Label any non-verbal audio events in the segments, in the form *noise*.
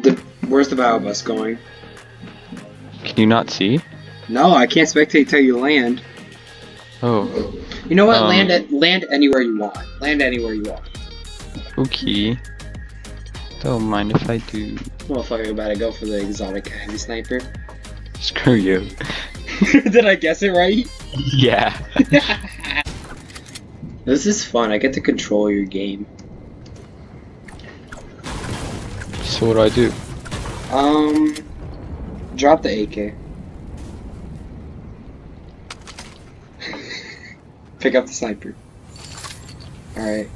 The where's the bio bus going? Can you not see? No, I can't spectate till you land. Oh, You know what? Um, land at land anywhere you want. Land anywhere you want. okay. Don't mind if I do. Motherfucker, about to go for the exotic heavy sniper. *laughs* Screw you. *laughs* Did I guess it right? Yeah. *laughs* this is fun. I get to control your game. So what do I do? Um, drop the AK. *laughs* Pick up the sniper. Alright.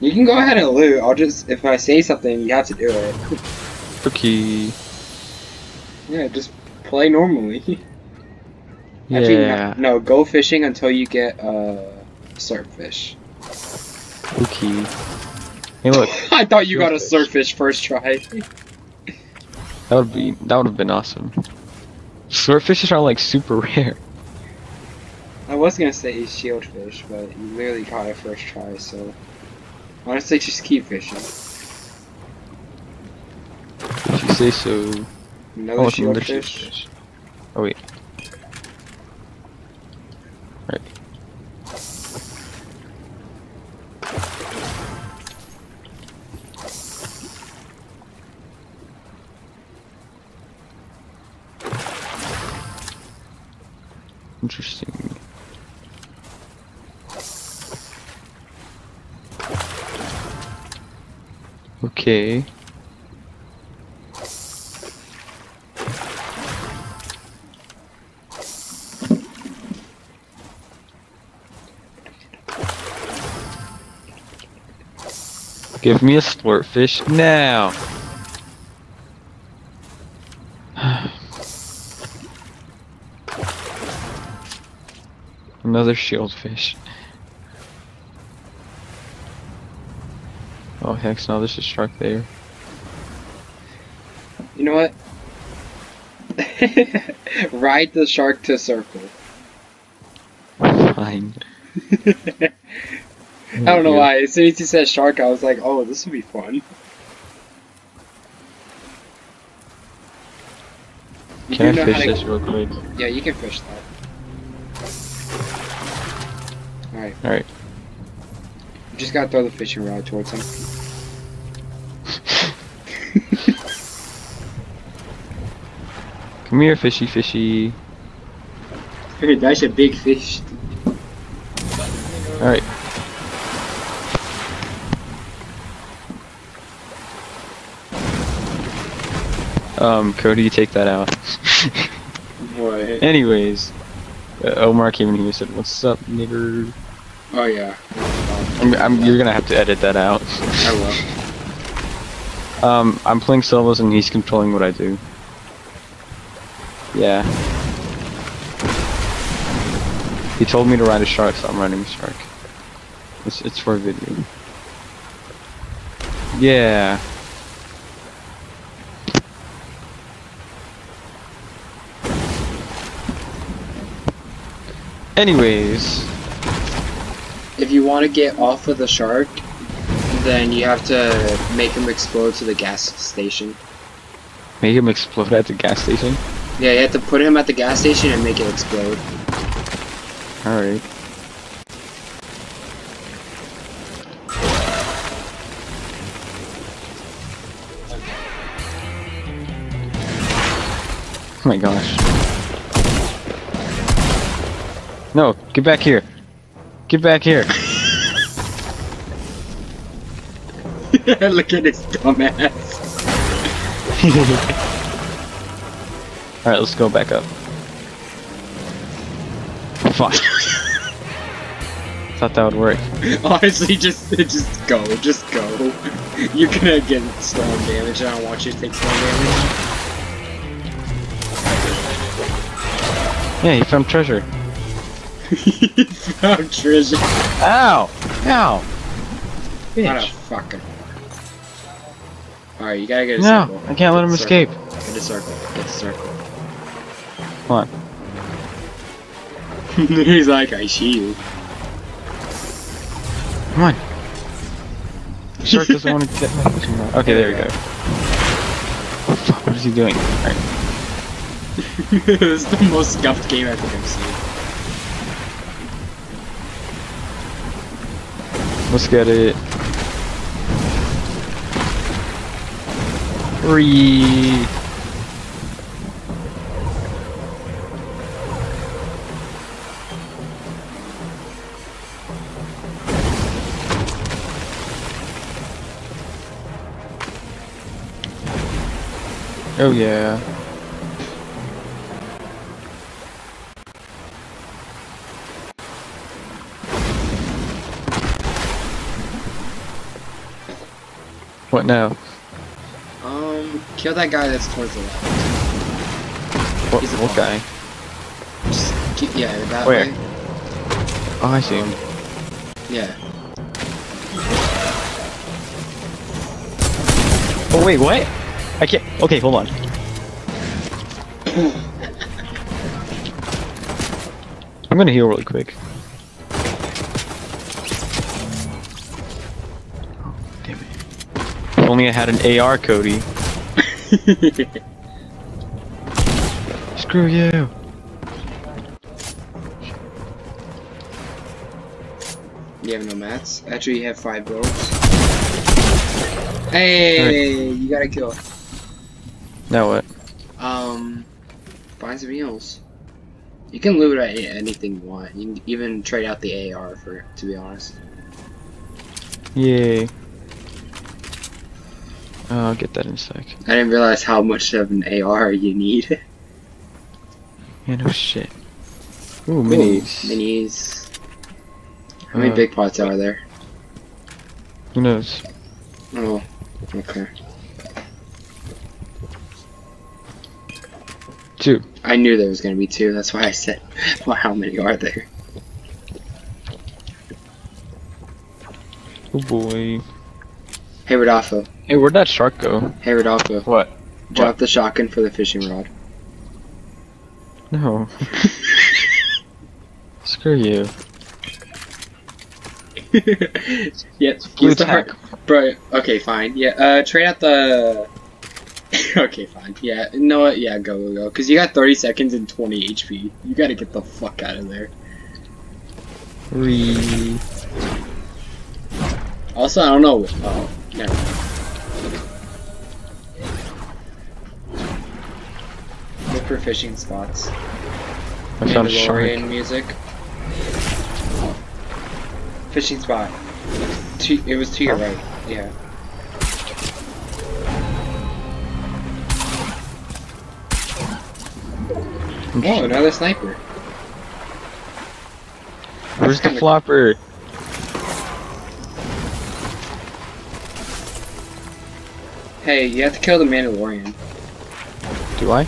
You can go ahead and loot. I'll just, if I say something, you have to do it. Okay. yeah, just play normally. *laughs* Actually, Yeah. no, no, go fishing until you get, a uh, surffish. Okay. Hey, look. *laughs* I thought you got a surffish first try. That would be. That would have been awesome. Swordfishes are like super *laughs* rare. I was gonna say he's shieldfish, but you literally caught it first try, so honestly, just keep fishing. If you say so. Another Oh, it's another shieldfish. shieldfish. Oh wait. Interesting. Okay. Give me a slurpfish now. Another shieldfish. Oh heck no, there's a shark there. You know what? *laughs* Ride the shark to circle. Fine. *laughs* I don't know why. As soon as he said shark, I was like, oh, this would be fun. You Can I fish this real quick? Yeah, you can fish that. Alright, Alright. just gotta throw the fishing rod towards him. Come here, fishy fishy. That's a big fish. Alright. Um, Cody, you take that out. *laughs* Anyways, uh, Omar came in here and said, "What's up, nigger?" Oh yeah. I'm, I'm, you're gonna have to edit that out. I will. *laughs* Um, I'm playing solos and he's controlling what I do. Yeah. He told me to ride a shark, so I'm riding a shark. It's it's for a video. Yeah. Anyways, If you want to get off of the shark, then you have to make him explode to the gas station. make him explode at the gas station. Yeah, you have to put him at the gas station and make it explode. Alright. Oh my gosh. No, get back here. Get back here. *laughs* *laughs* Look at his dumbass. *laughs* Alright, let's go back up. Fuck. Thought that would work. Honestly, just just go, just go. You're gonna get storm damage. I don't want you to take storm damage. Yeah, he found treasure. *laughs* Found treasure. Ow! Ow! What a Bitch. fucking. Alright, you gotta get a No, circle. I can't let him escape. Get a circle. Get a circle. Come on. *laughs* He's like, I see you. Come on. The shark doesn't want to get my fishing rod. Okay, there we go. What is he doing? Alright. *laughs* this is the most scuffed game I think I've seen. Let's get it. Three. Oh yeah. Now? Um, kill that guy that's towards the left. What, He's a what guy? Just keep, yeah, that Where? way. Oh, I see him. Yeah. Oh wait, what? I can't. Okay, hold on. *laughs* I'm gonna heal really quick. If only I had an AR, Cody. *laughs* Screw you. You have no mats? Actually, you have five builds. Hey, you got a kill. Now what? Um, find some heals. You can loot at anything you want. You can even trade out the AR for, it, to be honest. Yay. Oh, I'll get that in a sec. I didn't realize how much of an AR you need. Yeah, no shit. Ooh, minis. Minis. How many Uh, big pots are there? Who knows? Oh, okay. Two. I knew there was gonna be two. That's why I said, *laughs* well, how many are there? Oh boy. Hey, Rodolfo. Hey, where'd that shark go? Hey, Rodolfo. What? Drop the shotgun for the fishing rod. No. *laughs* Screw you. yeah, use the heart. Bro, okay, fine. Yeah, uh, trade out the. *laughs* okay, fine. Yeah, no, what? Yeah, go, go, go. Because you got 30 seconds and 20 HP. You gotta get the fuck out of there. Three. Also, I don't know. Oh, Look for fishing spots. I found a shark. Mandalorian music. Fishing spot. To, it was to your right. Yeah. Oh, another sniper. Where's the flopper? Hey, you have to kill the Mandalorian. Do I?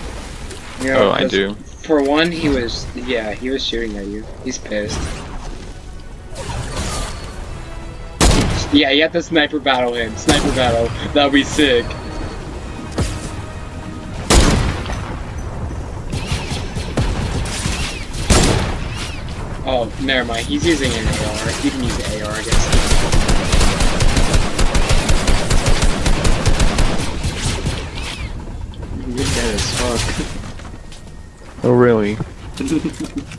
You know, Oh, I do. For one, he was, yeah, he was shooting at you. He's pissed. Yeah, you have to sniper battle him. Sniper battle. That'll be sick. Oh, never mind. He's using an AR. You can use the AR, I guess. You're dead as fuck. *laughs* Oh, really? *laughs*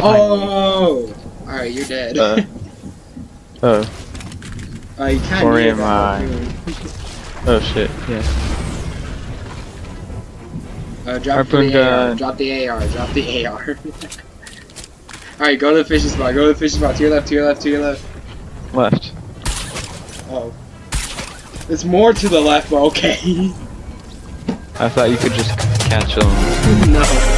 Oh! Alright, you're dead. Uh, *laughs* oh. Uh, you kinda or am I? Oh shit. Yeah. Uh, drop Harpoon the AR. Drop the AR. Drop the AR. *laughs* Alright, go to the fishing spot. Go to the fishing spot. To your left, to your left, to your left. Left. Oh. It's more to the left, but okay. I thought you could just catch *laughs* them. no.